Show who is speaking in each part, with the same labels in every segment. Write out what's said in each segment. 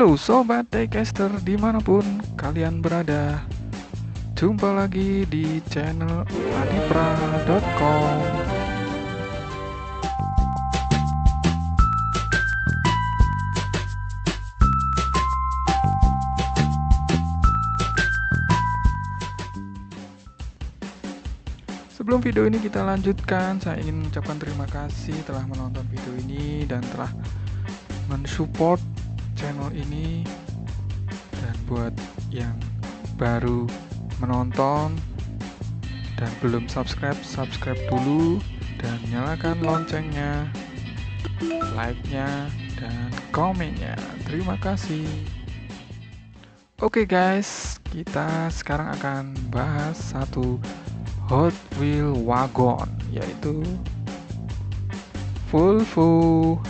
Speaker 1: Halo Sobat Daycaster di mana pun kalian berada Jumpa lagi di channel adipra.com Sebelum video ini kita lanjutkan, saya ingin mengucapkan terima kasih telah menonton video ini dan telah mensupport channel ini dan buat yang baru menonton dan belum subscribe, subscribe dulu dan nyalakan loncengnya, like-nya dan komennya. Terima kasih. Oke okay guys, kita sekarang akan bahas satu Hot Wheel Wagon yaitu Volvo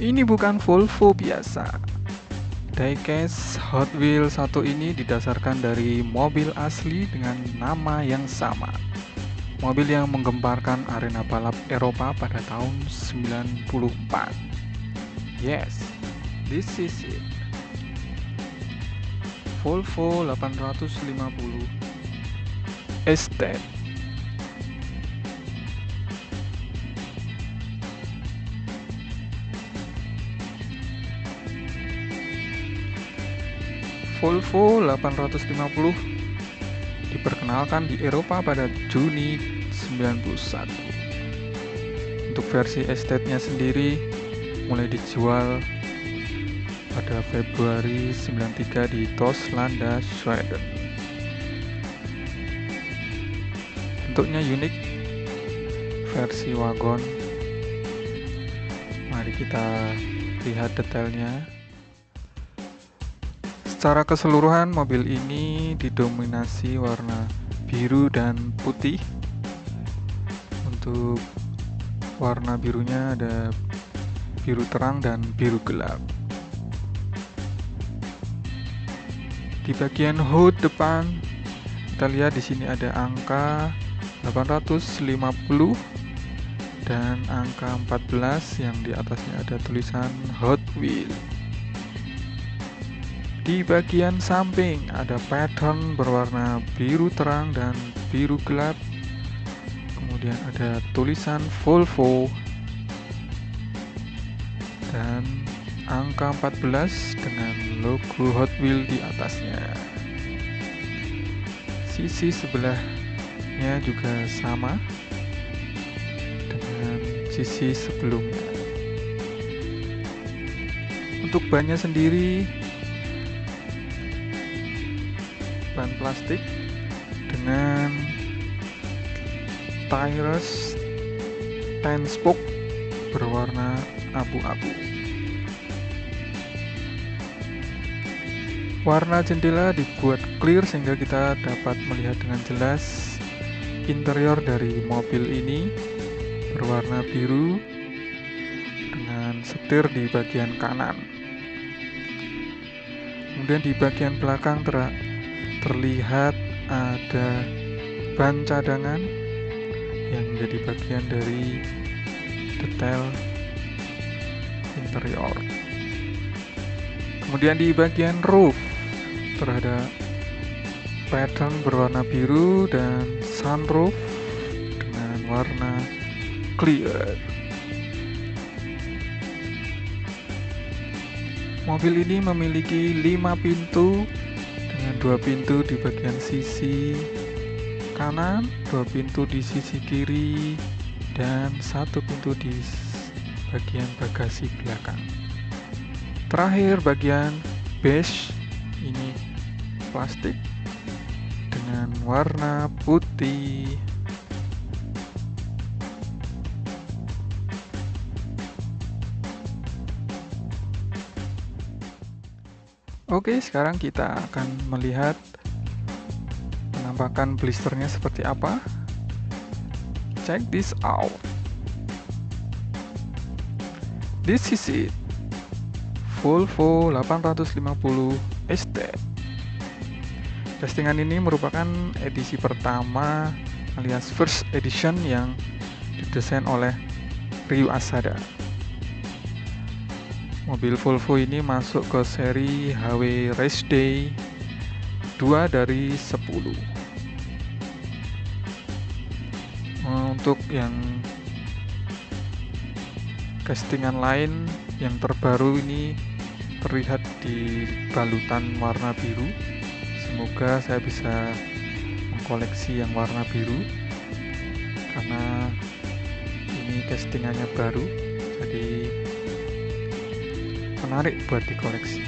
Speaker 1: ini bukan Volvo biasa. Diecast Hot Wheel 1 ini didasarkan dari mobil asli dengan nama yang sama. Mobil yang menggemparkan arena balap Eropa pada tahun 94 yes this is it. Volvo 850 Estate Volvo 850 diperkenalkan di Eropa pada Juni 91 untuk versi estate-nya sendiri mulai dijual pada Februari 93 di Toslanda, Sweden. Bentuknya unik, versi wagon. Mari kita lihat detailnya. Secara keseluruhan mobil ini didominasi warna biru dan putih. Untuk warna birunya ada biru terang dan biru gelap. Di bagian hood depan kita lihat di sini ada angka 850 dan angka 14 yang di atasnya ada tulisan Hot Wheel. Di bagian samping ada pattern berwarna biru terang dan biru gelap. Kemudian ada tulisan Volvo dan angka 14 dengan logo Hot Wheel di atasnya. Sisi sebelahnya juga sama dengan sisi sebelumnya. Untuk bannya sendiri ban plastik dengan tires ten spoke berwarna abu-abu. Warna jendela dibuat clear sehingga kita dapat melihat dengan jelas interior dari mobil ini berwarna biru dengan setir di bagian kanan. Kemudian di bagian belakang terlihat ada ban cadangan yang menjadi bagian dari detail interior. Kemudian di bagian roof terhadap pattern berwarna biru dan sunroof dengan warna clear. Mobil ini memiliki 5 pintu dengan dua pintu di bagian sisi kanan, dua pintu di sisi kiri, dan satu pintu di bagian bagasi belakang. Terakhir bagian beige ini plastik dengan warna putih. Oke, sekarang kita akan melihat penampakan blisternya seperti apa. Check this out. This is it. Volvo 850 ST. Testingan ini merupakan edisi pertama alias first edition yang didesain oleh Ryu Asada. Mobil Volvo ini masuk ke seri HW Race Day 2 dari 10 untuk yang castingan lain yang terbaru ini terlihat di balutan warna biru. Semoga saya bisa mengkoleksi yang warna biru karena ini castingannya baru jadi menarik buat dikoleksi.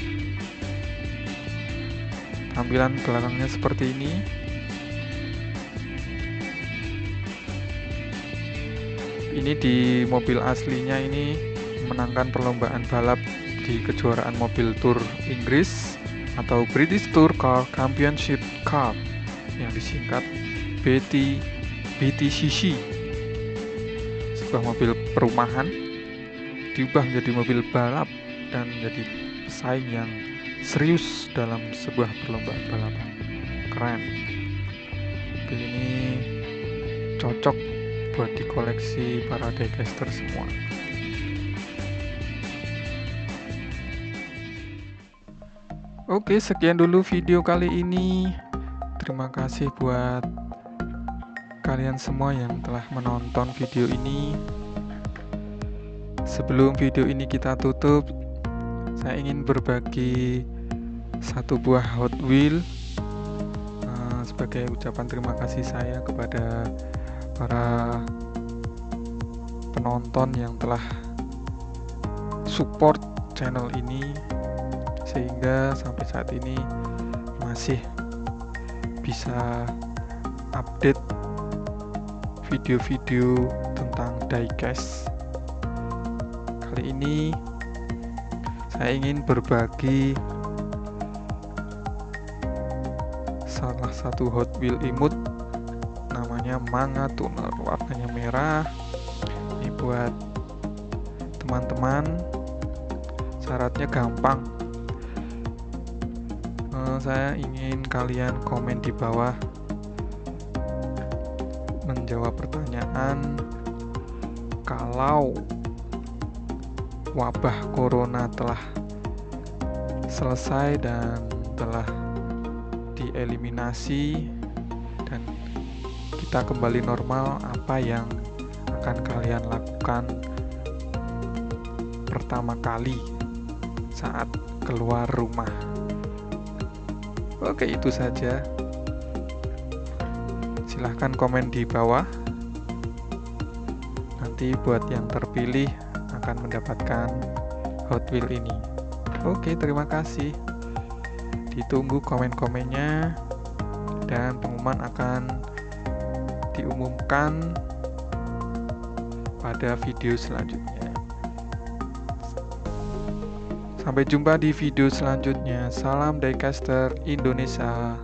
Speaker 1: Tampilan belakangnya seperti ini. Ini di mobil aslinya ini menangkan perlombaan balap di kejuaraan mobil tour Inggris atau British Tour Car Championship Cup yang disingkat BT BTCC sebuah mobil perumahan diubah menjadi mobil balap dan menjadi pesaing yang serius dalam sebuah perlombaan balapan. Keren. Mobil ini cocok buat dikoleksi para diecaster semua. Oke, sekian dulu video kali ini. Terima kasih buat kalian semua yang telah menonton video ini. Sebelum video ini kita tutup, saya ingin berbagi satu buah Hot Wheel uh, sebagai ucapan terima kasih saya kepada para penonton yang telah support channel ini sehingga sampai saat ini masih bisa update video-video tentang diecast. Kali ini saya ingin berbagi salah satu Hot Wheel imut namanya Manga Tuner warnanya merah. Ini buat teman-teman syaratnya gampang. Uh, saya ingin kalian komen di bawah menjawab pertanyaan kalau wabah corona telah selesai dan telah dieliminasi dan kita kembali normal apa yang akan kalian lakukan pertama kali saat keluar rumah? Oke itu saja. Silahkan komen di bawah. Nanti buat yang terpilih akan mendapatkan Hot Wheel ini. Oke, terima kasih. Ditunggu komen-komennya dan pengumuman akan diumumkan pada video selanjutnya. Sampai jumpa di video selanjutnya. Salam Diecaster Indonesia.